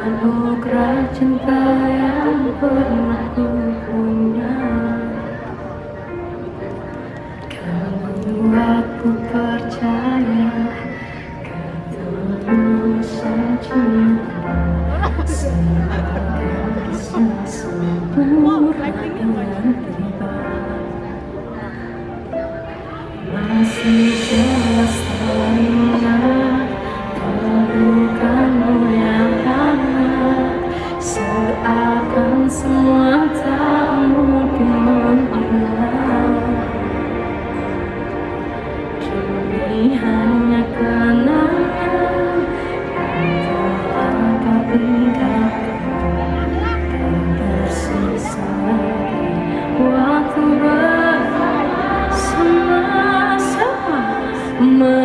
anugerah cinta yang pernah ku punya. Kau aku percaya. My